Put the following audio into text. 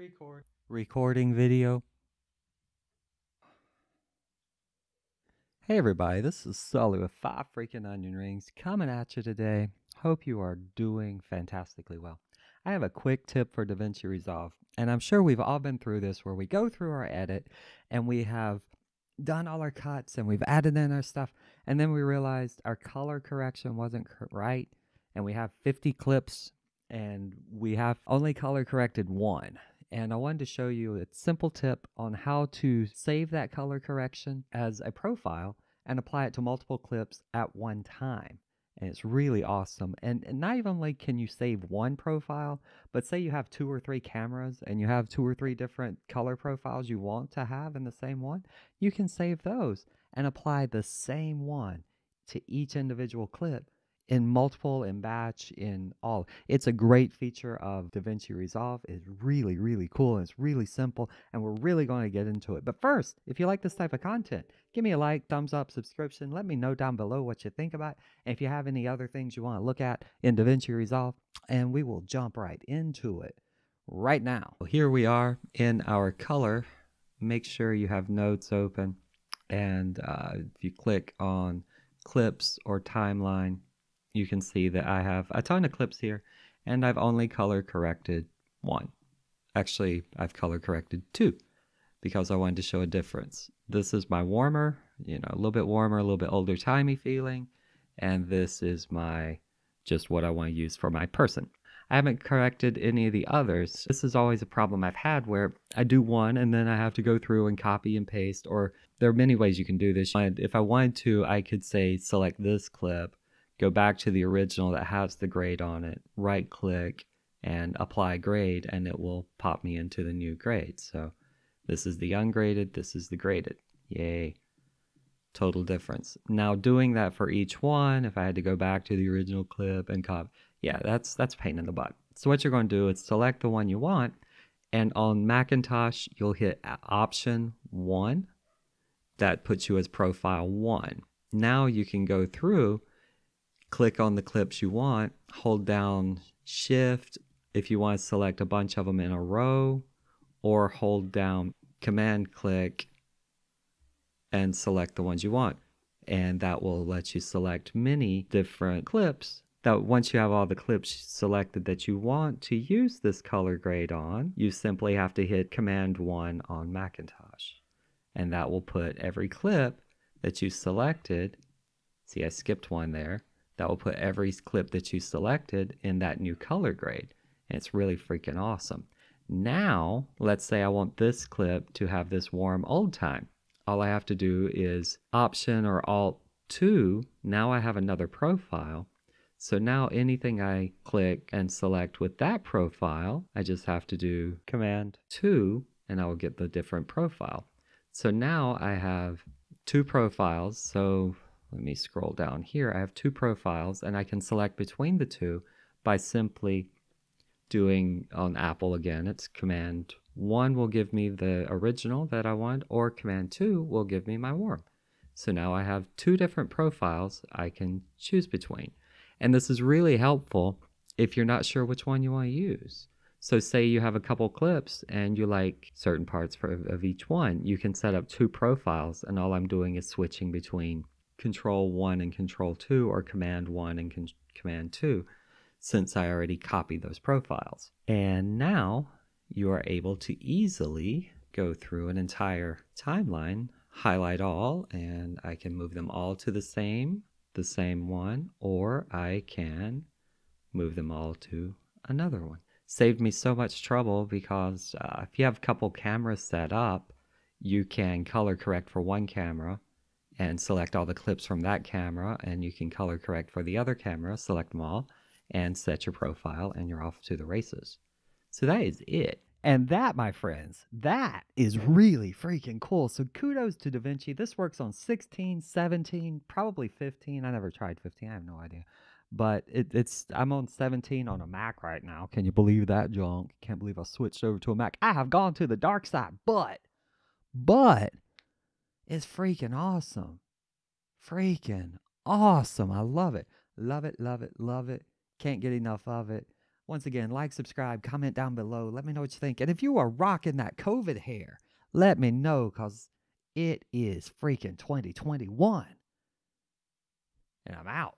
Record. Recording video. Hey everybody, this is Sully with Five Freaking Onion Rings coming at you today. Hope you are doing fantastically well. I have a quick tip for DaVinci Resolve, and I'm sure we've all been through this where we go through our edit and we have done all our cuts and we've added in our stuff, and then we realized our color correction wasn't right, and we have 50 clips and we have only color corrected one. And I wanted to show you a simple tip on how to save that color correction as a profile and apply it to multiple clips at one time. And it's really awesome. And, and not even only can you save one profile, but say you have two or three cameras and you have two or three different color profiles you want to have in the same one, you can save those and apply the same one to each individual clip in multiple, in batch, in all. It's a great feature of DaVinci Resolve. It's really, really cool. And it's really simple, and we're really going to get into it. But first, if you like this type of content, give me a like, thumbs up, subscription. Let me know down below what you think about. It. And if you have any other things you want to look at in DaVinci Resolve, and we will jump right into it right now. Here we are in our color. Make sure you have notes open, and uh, if you click on clips or timeline you can see that I have a ton of clips here and I've only color corrected one. Actually, I've color corrected two because I wanted to show a difference. This is my warmer, you know, a little bit warmer, a little bit older timey feeling, and this is my just what I want to use for my person. I haven't corrected any of the others. This is always a problem I've had where I do one and then I have to go through and copy and paste, or there are many ways you can do this. If I wanted to, I could say select this clip go back to the original that has the grade on it, right click and apply grade, and it will pop me into the new grade. So this is the ungraded, this is the graded. Yay. Total difference. Now doing that for each one, if I had to go back to the original clip and copy, yeah, that's that's pain in the butt. So what you're going to do is select the one you want, and on Macintosh, you'll hit uh, option one. That puts you as profile one. Now you can go through click on the clips you want, hold down shift if you want to select a bunch of them in a row, or hold down command click and select the ones you want. And that will let you select many different clips that once you have all the clips selected that you want to use this color grade on, you simply have to hit Command 1 on Macintosh. And that will put every clip that you selected, see I skipped one there, that will put every clip that you selected in that new color grade. And it's really freaking awesome. Now, let's say I want this clip to have this warm old time. All I have to do is Option or Alt 2. Now I have another profile. So now anything I click and select with that profile, I just have to do Command 2 and I will get the different profile. So now I have two profiles. So let me scroll down here. I have two profiles and I can select between the two by simply doing on Apple again. It's command one will give me the original that I want or command two will give me my warm. So now I have two different profiles I can choose between. And this is really helpful if you're not sure which one you want to use. So say you have a couple clips and you like certain parts for, of each one, you can set up two profiles and all I'm doing is switching between control 1 and control 2 or command 1 and con command 2 since I already copied those profiles. And now you are able to easily go through an entire timeline, highlight all, and I can move them all to the same, the same one, or I can move them all to another one. Saved me so much trouble because uh, if you have a couple cameras set up, you can color correct for one camera and select all the clips from that camera and you can color correct for the other camera, select them all and set your profile and you're off to the races. So that is it. And that, my friends, that is really freaking cool. So kudos to DaVinci. This works on 16, 17, probably 15. I never tried 15. I have no idea. But it, it's I'm on 17 on a Mac right now. Can you believe that junk? Can't believe I switched over to a Mac. I have gone to the dark side, but but is freaking awesome. Freaking awesome. I love it. Love it, love it, love it. Can't get enough of it. Once again, like, subscribe, comment down below. Let me know what you think. And if you are rocking that COVID hair, let me know because it is freaking 2021. And I'm out.